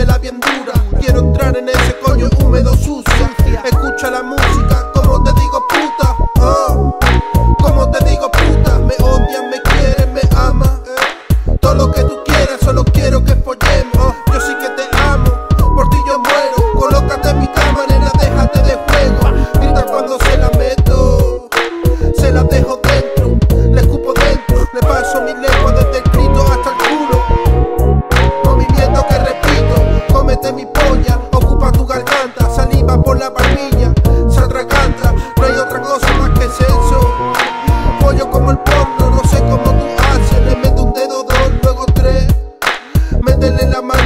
dámela bien dura. Quiero entrar en el living in my